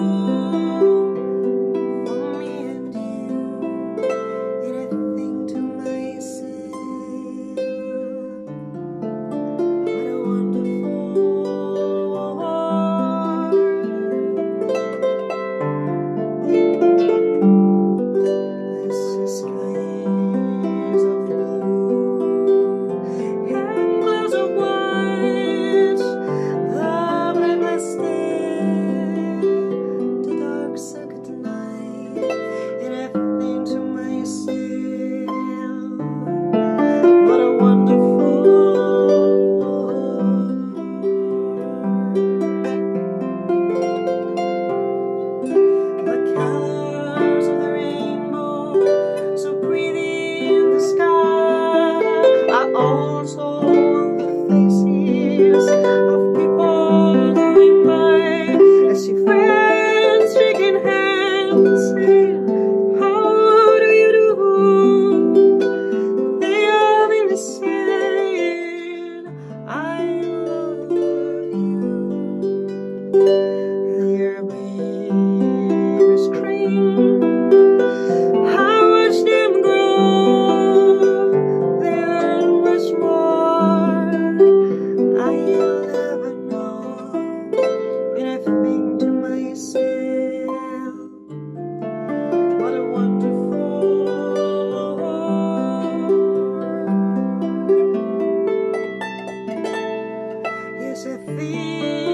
I as a thief.